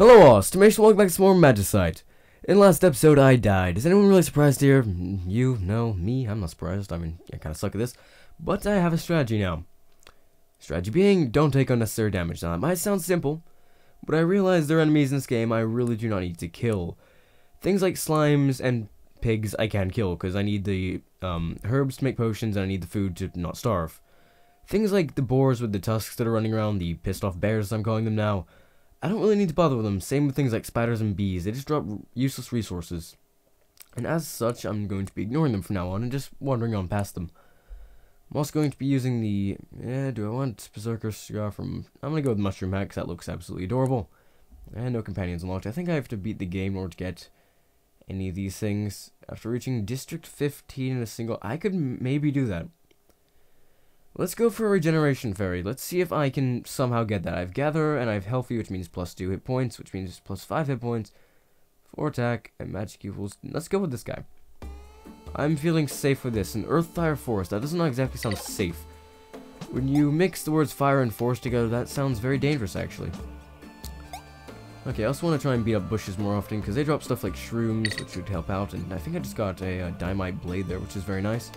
Hello all, it's Tamation, welcome back to some more Magicite. In the last episode, I died. Is anyone really surprised here? You? No? Me? I'm not surprised. I mean, I kind of suck at this. But I have a strategy now. Strategy being, don't take unnecessary damage. Now, that might sound simple, but I realize there are enemies in this game I really do not need to kill. Things like slimes and pigs I can kill, because I need the um, herbs to make potions and I need the food to not starve. Things like the boars with the tusks that are running around, the pissed off bears I'm calling them now, I don't really need to bother with them. Same with things like spiders and bees. They just drop useless resources. And as such, I'm going to be ignoring them from now on and just wandering on past them. I'm also going to be using the... Eh, do I want Berserker Cigar from... I'm going to go with Mushroom Hat 'cause that looks absolutely adorable. And no companions unlocked. I think I have to beat the game in order to get any of these things. After reaching District 15 in a single... I could maybe do that. Let's go for a regeneration fairy. Let's see if I can somehow get that. I have gather and I have healthy, which means plus two hit points, which means plus five hit points, four attack, and magic equals. Let's go with this guy. I'm feeling safe with this. An earth fire forest. That does not exactly sound safe. When you mix the words fire and forest together, that sounds very dangerous, actually. Okay, I also want to try and beat up bushes more often, because they drop stuff like shrooms, which would help out, and I think I just got a, uh dynamite blade there, which is very nice.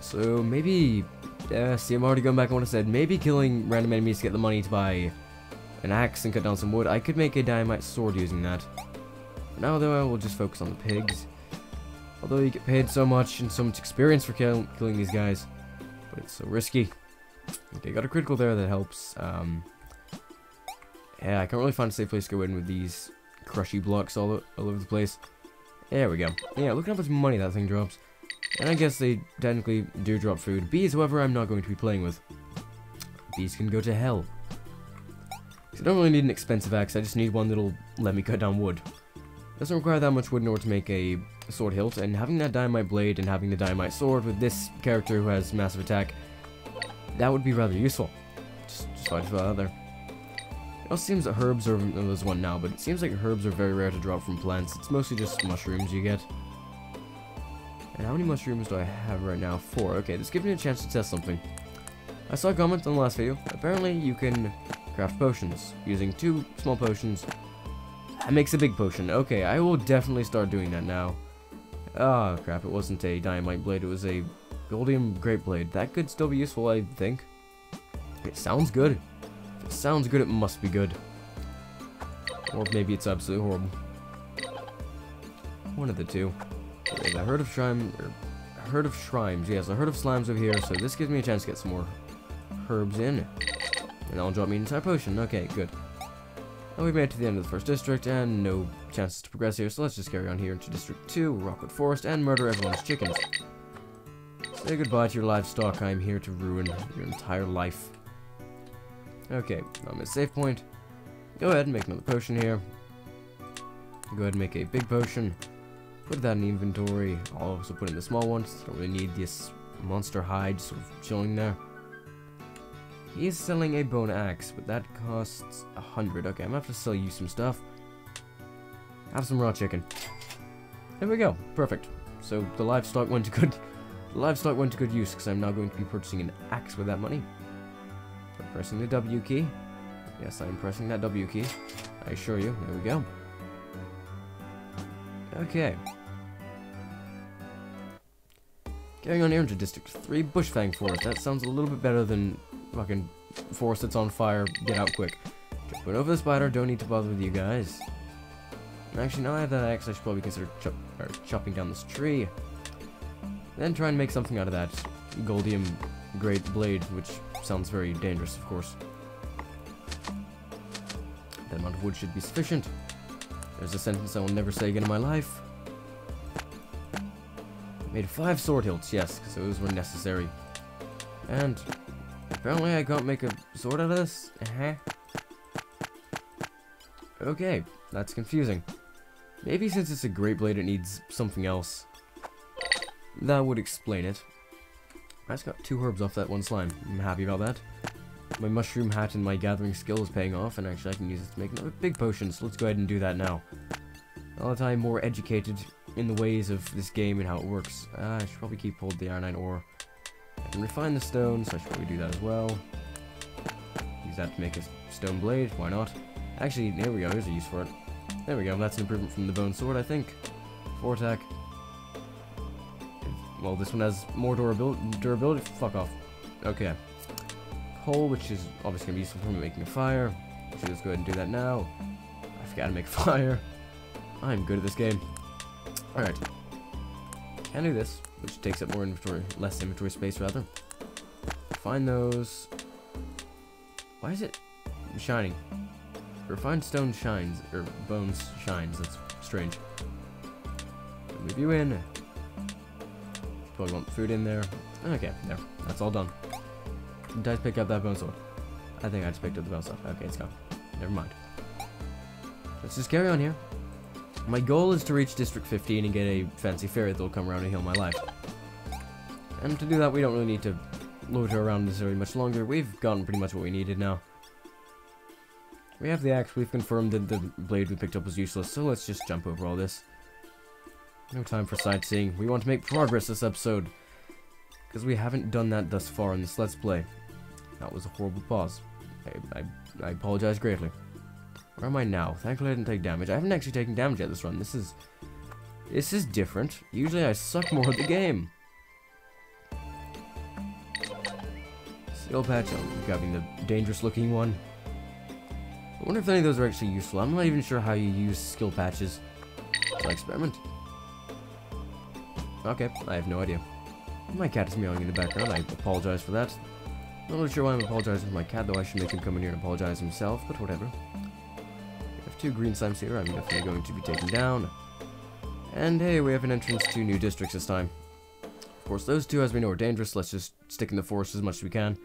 So, maybe yeah, see, I'm already going back on what I said. Maybe killing random enemies to get the money to buy an axe and cut down some wood. I could make a dynamite sword using that. For now, though, I will just focus on the pigs. Although you get paid so much and so much experience for kill killing these guys. But it's so risky. Okay, got a critical there that helps. Um, yeah, I can't really find a safe place to go in with these crushy blocks all, all over the place. There we go. Yeah, look at how much money that thing drops. And I guess they technically do drop food. Bees, however, I'm not going to be playing with. Bees can go to hell. I don't really need an expensive axe, I just need one that'll let me cut down wood. Doesn't require that much wood in order to make a sword hilt, and having that dynamite blade and having the dynamite sword with this character who has massive attack, that would be rather useful. Just, just thought that out there. It also seems that herbs are, oh, there's one now, but it seems like herbs are very rare to drop from plants. It's mostly just mushrooms you get. And how many mushrooms do I have right now? Four. Okay, this gives me a chance to test something. I saw a comment on the last video. Apparently, you can craft potions using two small potions. That makes a big potion. Okay, I will definitely start doing that now. Ah, crap, it wasn't a dynamite blade, it was a goldium great blade. That could still be useful, I think. It sounds good. If it sounds good, it must be good. Or maybe it's absolutely horrible. One of the two. There's a herd of shrine, er, or herd of shrines. Yes, a herd of slimes over here. So this gives me a chance to get some more herbs in, and that'll drop me an entire potion. Okay, good. Now we've made it to the end of the first district, and no chances to progress here. So let's just carry on here into District Two, Rockwood Forest, and murder everyone's chickens. Say goodbye to your livestock. I'm here to ruin your entire life. Okay, I'm at save point. Go ahead and make another potion here. Go ahead and make a big potion. Put that in the inventory. I'll also put in the small ones. Don't really need this monster hide sort of chilling there. He is selling a bone axe, but that costs a hundred. Okay, I'm gonna have to sell you some stuff. Have some raw chicken. There we go. Perfect. So the livestock went to good. The livestock went to good use because I'm now going to be purchasing an axe with that money. So pressing the W key. Yes, I'm pressing that W key. I assure you. There we go. Okay. Going on here into District 3, Bushfang Forest. That sounds a little bit better than fucking forest that's on fire. Get out quick. But over the spider, don't need to bother with you guys. Actually, now I have that axe, I should probably consider chop chopping down this tree. Then try and make something out of that Goldium Great Blade, which sounds very dangerous, of course. That amount of wood should be sufficient. There's a sentence I will never say again in my life. Made five sword hilts, yes, because those were necessary. And apparently I can't make a sword out of this. Uh -huh. Okay, that's confusing. Maybe since it's a great blade, it needs something else. That would explain it. I just got two herbs off that one slime. I'm happy about that. My mushroom hat and my gathering skill is paying off, and actually I can use it to make another big potion, so let's go ahead and do that now. Now that I'm more educated in the ways of this game and how it works, uh, I should probably keep hold of the ironite ore. I can refine the stone, so I should probably do that as well. Use that to make a stone blade, why not? Actually, here we go. Here's a use for it. There we go. That's an improvement from the bone sword, I think. Four attack. Well, this one has more durability. Durability. Fuck off. Okay. Coal, which is obviously gonna be useful for making a fire. Should just go ahead and do that now. I forgot to make fire. I'm good at this game. All right. Can do this, which takes up more inventory, less inventory space rather. Find those. Why is it shining? Refined stone shines, or bones shines. That's strange. Move you in. Probably want food in there. Okay, there. That's all done. Did I pick up that bone sword? I think I just picked up the bone sword. Okay, it's gone. Never mind. Let's just carry on here. My goal is to reach District 15 and get a fancy fairy that'll come around and heal my life. And to do that, we don't really need to loiter around this area much longer. We've gotten pretty much what we needed now. We have the axe. We've confirmed that the blade we picked up was useless, so let's just jump over all this. No time for sightseeing. We want to make progress this episode. Because we haven't done that thus far in this Let's Play. That was a horrible pause. I, I, I apologize greatly. Where am I now? Thankfully I didn't take damage. I haven't actually taken damage yet this run. This is... This is different. Usually I suck more at the game. Skill patch. Oh, I'm grabbing the dangerous looking one. I wonder if any of those are actually useful. I'm not even sure how you use skill patches. I experiment? Okay, I have no idea. My cat is meowing in the background. I apologize for that. Not really sure why I'm apologizing for my cat, though I should make him come in here and apologize himself, but whatever. Two green slimes here. I'm definitely going to be taken down. And hey, we have an entrance to new districts this time. Of course, those two, as we know, are dangerous. Let's just stick in the forest as much as we can.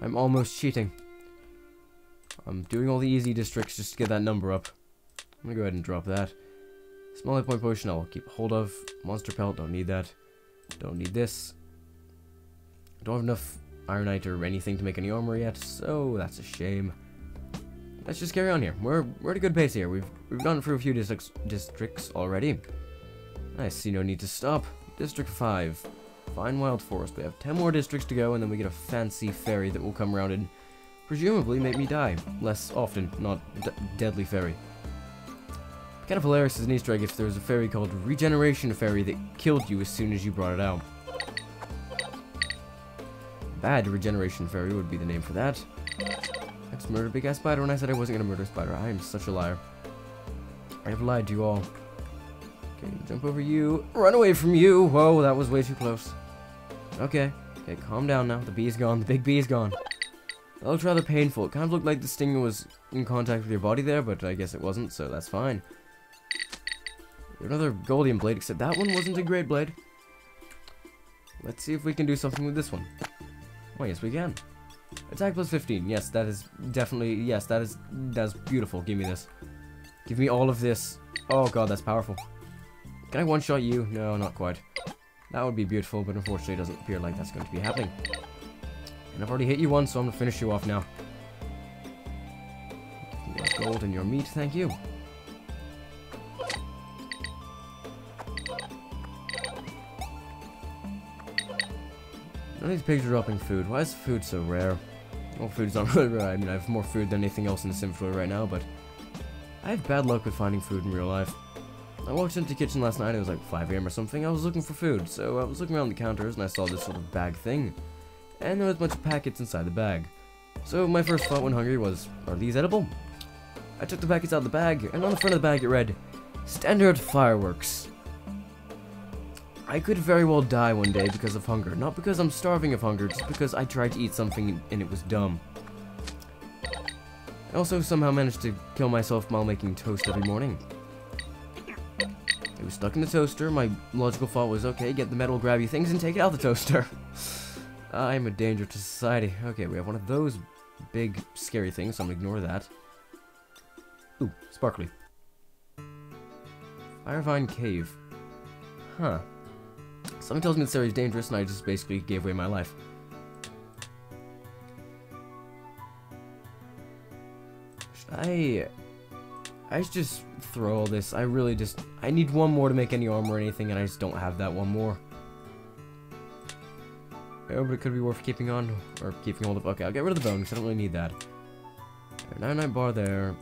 I'm almost cheating. I'm doing all the easy districts just to get that number up. I'm gonna go ahead and drop that. Small hit point potion I'll keep hold of. Monster pelt, don't need that. Don't need this. Don't have enough ironite or anything to make any armor yet, so that's a shame. Let's just carry on here. We're we're at a good pace here. We've we've gone through a few districts districts already. I see no need to stop. District 5. Fine Wild Forest. We have 10 more districts to go, and then we get a fancy fairy that will come around and presumably make me die. Less often, not deadly fairy. Kind of hilarious as an easter egg if there was a fairy called Regeneration Fairy that killed you as soon as you brought it out. Bad Regeneration Fairy would be the name for that. I just murdered a big ass spider when I said I wasn't gonna murder a spider. I am such a liar. I have lied to you all. Okay, jump over you. Run away from you! Whoa, that was way too close. Okay. Okay, calm down now. The bee's gone. The big bee's gone. That looked rather painful. It kind of looked like the stinger was in contact with your body there, but I guess it wasn't, so that's fine. Another Goldium blade, except that one wasn't a great blade. Let's see if we can do something with this one. Oh, yes, we can. Attack plus 15. Yes, that is definitely... Yes, that is... That's beautiful. Give me this. Give me all of this. Oh, God, that's powerful. Can I one-shot you? No, not quite. That would be beautiful, but unfortunately it doesn't appear like that's going to be happening. And I've already hit you once, so I'm going to finish you off now. Your gold and your meat, thank you. None of these pigs are dropping food. Why is food so rare? Well, food's not really. I mean, I have more food than anything else in this inventory right now, but... I have bad luck with finding food in real life. I walked into the kitchen last night, it was like 5am or something, I was looking for food, so I was looking around the counters and I saw this little bag thing. And there was a bunch of packets inside the bag. So my first thought when hungry was, are these edible? I took the packets out of the bag, and on the front of the bag it read, Standard Fireworks. I could very well die one day because of hunger. Not because I'm starving of hunger, just because I tried to eat something and it was dumb. I also somehow managed to kill myself while making toast every morning. It was stuck in the toaster. My logical thought was, okay, get the metal grabby things and take it out of the toaster. I'm a danger to society. Okay, we have one of those big, scary things, so I'm gonna ignore that. Ooh, sparkly. Firevine Cave. Huh. Something tells me this area is dangerous, and I just basically gave away my life. Should I... I just throw all this. I really just... I need one more to make any armor or anything, and I just don't have that one more. Oh, but it could be worth keeping on, or keeping hold of. Okay, I'll get rid of the bone, because I don't really need that. An ironite bar there.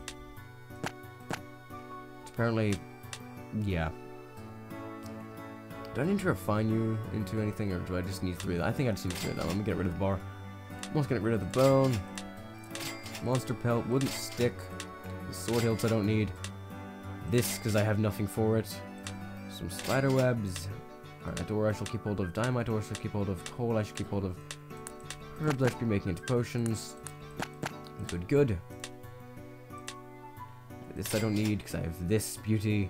It's apparently, yeah. Do I need to refine you into anything, or do I just need three? I think I just need three of. Let me get rid of the bar. Almost get rid of the bone. Monster pelt wouldn't stick. The sword hilts I don't need. This, because I have nothing for it. Some spider webs. Alright, ore I shall keep hold of. Dynamite ore I shall keep hold of. Coal I shall keep hold of. Herbs I should be making into potions. Good, good. This I don't need, because I have this beauty.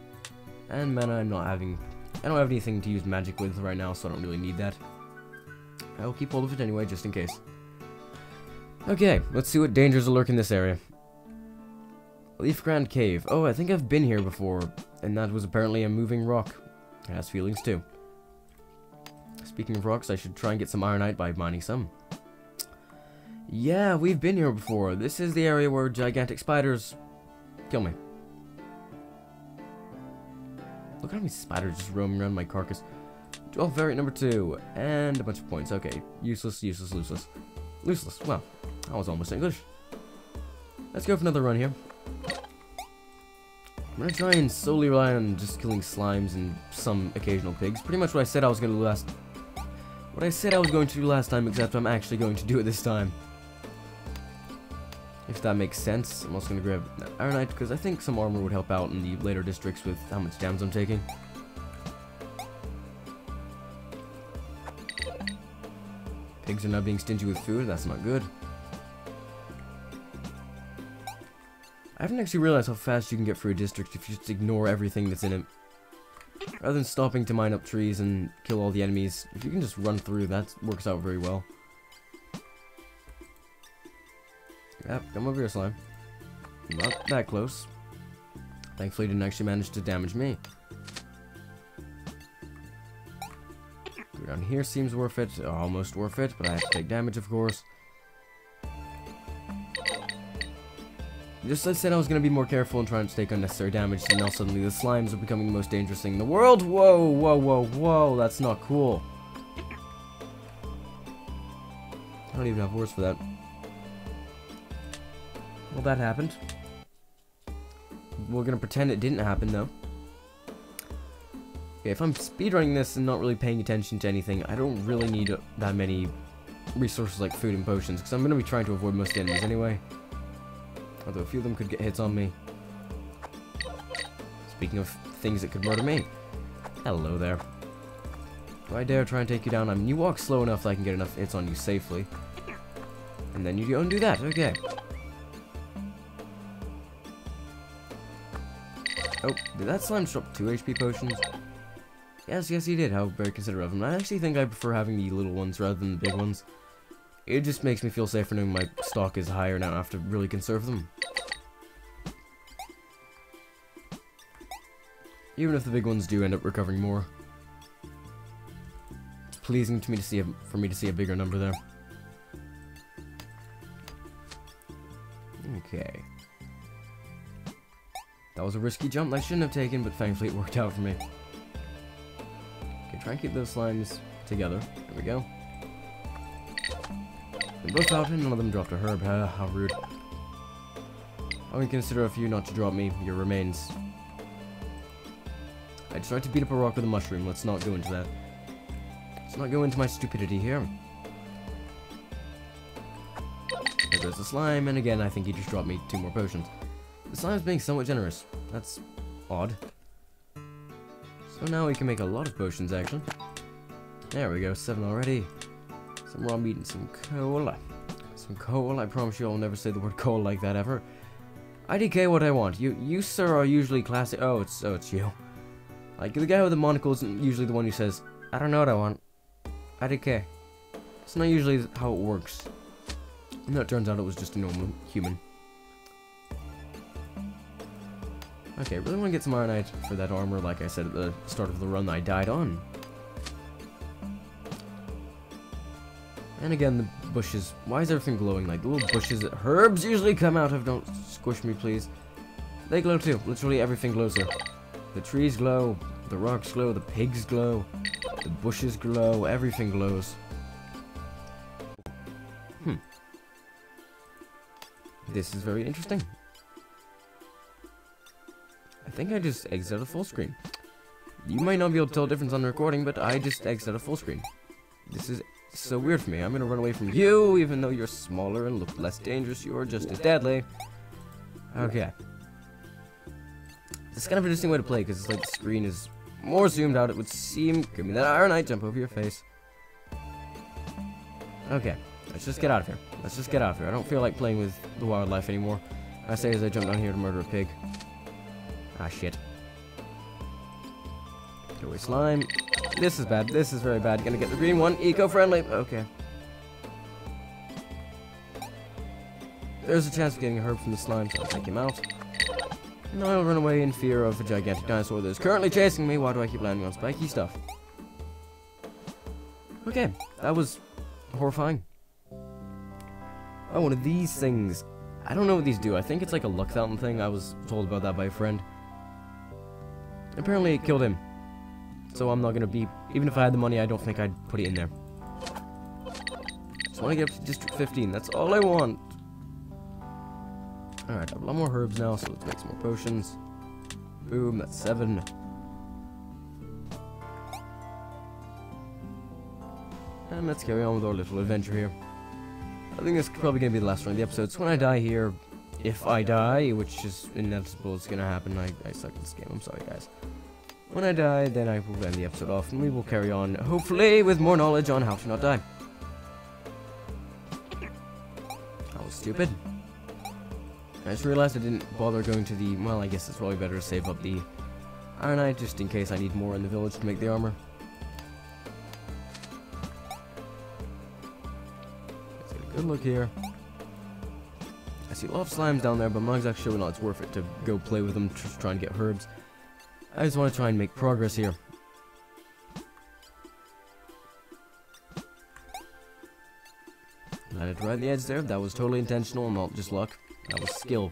And mana I'm not having... I don't have anything to use magic with right now, so I don't really need that. I'll keep hold of it anyway, just in case. Okay, let's see what dangers lurk in this area. Leaf Grand Cave. Oh, I think I've been here before, and that was apparently a moving rock. It has feelings too. Speaking of rocks, I should try and get some ironite by mining some. Yeah, we've been here before. This is the area where gigantic spiders kill me. Look at how many spiders just roaming around my carcass. 12 variant number 2, and a bunch of points. Okay, useless, useless, useless. Useless, well, I was almost English. Let's go for another run here. I'm gonna try and solely rely on just killing slimes and some occasional pigs. Pretty much what I said I was gonna do last... What I said I was going to do last time, except I'm actually going to do it this time. If that makes sense. I'm also gonna grab Ironite, because I think some armor would help out in the later districts with how much damage I'm taking. Pigs are now being stingy with food, that's not good. I haven't actually realized how fast you can get through a district if you just ignore everything that's in it. Rather than stopping to mine up trees and kill all the enemies, if you can just run through, that works out very well. Yep, come over here, slime. Not that close. Thankfully, didn't actually manage to damage me. Go down here seems worth it. Almost worth it, but I have to take damage, of course. Just I said I was going to be more careful and try and take unnecessary damage, and now suddenly the slimes are becoming the most dangerous thing in the world. Whoa, whoa, whoa, whoa, that's not cool. I don't even have words for that. Well, that happened. We're to pretend it didn't happen, though. Okay, if I'm speedrunning this and not really paying attention to anything, I don't really need that many resources like food and potions, because I'm to be trying to avoid most enemies anyway. Although a few of them could get hits on me. Speaking of things that could murder me. Hello there. Do I dare try and take you down? I mean, you walk slow enough that I can get enough hits on you safely. And then you and do that. Okay. Oh, did that slime drop 2 HP potions? Yes, yes he did. How very considerate of him. I actually think I prefer having the little ones rather than the big ones. It just makes me feel safer knowing my stock is higher now. I have to really conserve them. Even if the big ones do end up recovering more. It's pleasing to me to see a, for me to see a bigger number there. Okay. That was a risky jump I shouldn't have taken, but thankfully it worked out for me. Okay, try and keep those slimes together. There we go. They both out and none of them dropped a herb. Uh, how rude. I would consider a few not to drop me your remains. I tried to beat up a rock with a mushroom. Let's not go into that. Let's not go into my stupidity here. There goes the slime, and again, I think he just dropped me two more potions. The slime's being somewhat generous. That's odd. So now we can make a lot of potions, actually. There we go, seven already. Some raw meat and some coal. Some coal. I promise you I'll never say the word coal like that ever. IDK what I want. You you sir are usually classic oh it's oh it's you. Like the guy with the monocle isn't usually the one who says, I don't know what I want. IDK. It's not usually how it works. And it turns out it was just a normal human. Okay, really want to get some ironite for that armor, like I said at the start of the run I died on. And again, the bushes. Why is everything glowing? Like, the little bushes that herbs usually come out of. Don't squish me, please. They glow too. Literally everything glows there. The trees glow. The rocks glow. The pigs glow. The bushes glow. Everything glows. Hmm. this is very interesting. I think I just exited a full screen. You might not be able to tell the difference on the recording, but I just exited a full screen. This is so weird for me. I'm gonna run away from you, even though you're smaller and look less dangerous. You're just as deadly. Okay. It's kind of an interesting way to play, because it's like the screen is more zoomed out, it would seem. Give me that Iron Ironite, jump over your face. Okay, let's just get out of here. Let's just get out of here. I don't feel like playing with the wildlife anymore. I say as I jump down here to murder a pig. Ah, shit. Get slime. This is bad. This is very bad. Gonna get the green one. Eco-friendly. Okay. There's a chance of getting a herb from the slime, so I'll take him out. And I'll run away in fear of a gigantic dinosaur that is currently chasing me. Why do I keep landing on spiky stuff? Okay, that was horrifying. Oh, one of these things. I don't know what these do. I think it's like a luck fountain thing. I was told about that by a friend. Apparently it killed him. So I'm not gonna be... Even if I had the money, I don't think I'd put it in there. Just want to get up to District 15. That's all I want. Alright, I have a lot more herbs now, so let's make some more potions. Boom, that's seven. And let's carry on with our little adventure here. I think this is probably going to be the last one of the episode. So when I die here, if I die, which is inevitable, it's to happen. I, I suck at this game. I'm sorry, guys. When I die, then I will end the episode off, and we will carry on, hopefully, with more knowledge on how to not die. That was stupid. I just realized I didn't bother going to the... Well, I guess it's probably better to save up the Ironite, just in case I need more in the village to make the armor. Let's get a good look here. I see a lot of slimes down there, but I'm not exactly sure whether it's worth it to go play with them, just try and get herbs. I just want to try and make progress here. Landed right at the edge there. That was totally intentional, not just luck. That was skill.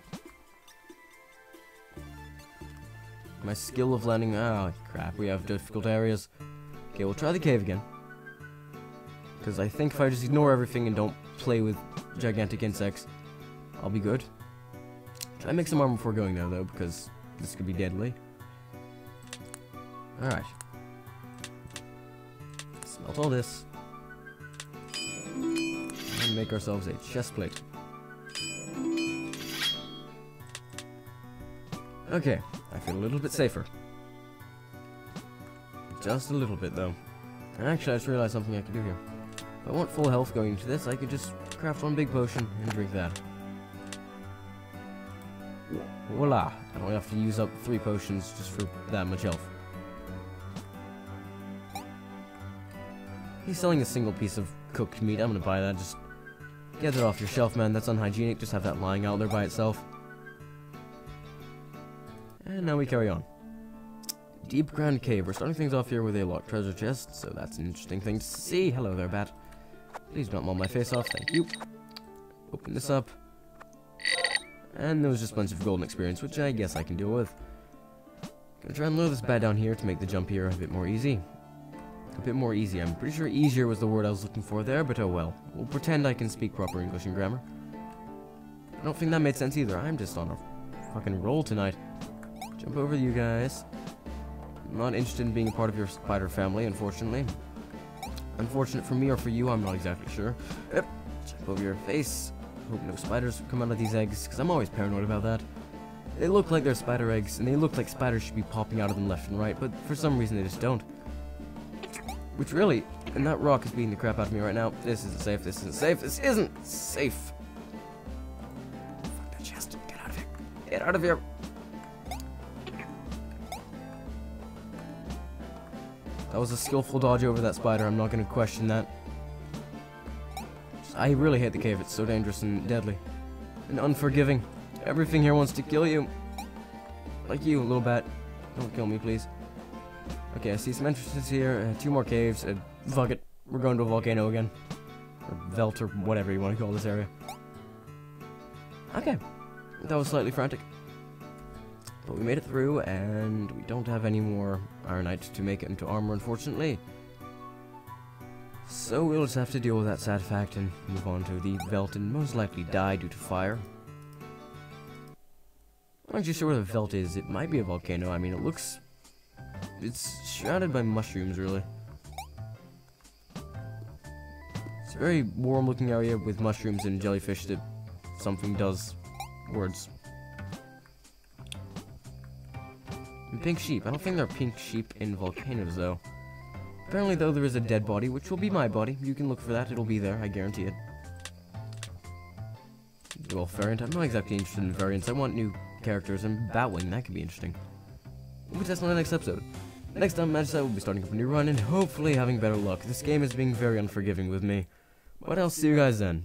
My skill of landing... Ah, oh, crap. We have difficult areas. Okay, we'll try the cave again. Because I think if I just ignore everything and don't play with gigantic insects, I'll be good. Can I make some armor before going there, though? Because this could be deadly. Alright. Smelt all this. And make ourselves a chest plate. Okay, I feel a little bit safer. Just a little bit, though. And actually, I just realized something I could do here. If I want full health going into this, I could just craft one big potion and drink that. Voila! I don't have to use up three potions just for that much health. He's selling a single piece of cooked meat. I'm gonna buy that. Just get it off your shelf, man. That's unhygienic. Just have that lying out there by itself. And now we carry on. Deep Ground Cave. We're starting things off here with a locked treasure chest, so that's an interesting thing to see. Hello there, bat. Please don't maul my face off. Thank you. Open this up. And there was just a bunch of golden experience, which I guess I can deal with. Gonna try and lure this bat down here to make the jump here a bit more easy. A bit more easy. I'm pretty sure easier was the word I was looking for there, but oh well. We'll pretend I can speak proper English and grammar. I don't think that made sense either. I'm just on a fucking roll tonight. Jump over you guys. I'm not interested in being a part of your spider family, unfortunately. Unfortunate for me or for you, I'm not exactly sure. Yep. Jump over your face. Hope no spiders come out of these eggs, because I'm always paranoid about that. They look like they're spider eggs, and they look like spiders should be popping out of them left and right, but for some reason they just don't. Which really, and that rock is beating the crap out of me right now. This isn't safe, this isn't safe, this isn't safe. Fuck that chest, get out of here. Get out of here. That was a skillful dodge over that spider, I'm not to question that. I really hate the cave, it's so dangerous and deadly. And unforgiving. Everything here wants to kill you. Like you, little bat. Don't kill me, please. Okay, I see some entrances here, uh, two more caves, uh, fuck it, we're going to a volcano again. Or Velt, or whatever you want to call this area. Okay, that was slightly frantic. But we made it through, and we don't have any more Ironite to make it into armor, unfortunately. So we'll just have to deal with that sad fact and move on to the Velt and most likely die due to fire. I'm not too sure what a veld is. It might be a volcano. I mean, it looks... It's shrouded by mushrooms, really. It's a very warm-looking area with mushrooms and jellyfish that something does words. And pink sheep. I don't think there are pink sheep in volcanoes, though. Apparently, though, there is a dead body, which will be my body. You can look for that. It'll be there. I guarantee it. Well, variant. I'm not exactly interested in variants. I want new characters, and Batwing. That could be interesting. We'll test on the next episode. Next time, Magicite will be starting up a new run, and hopefully having better luck. This game is being very unforgiving with me. But I'll see you guys then.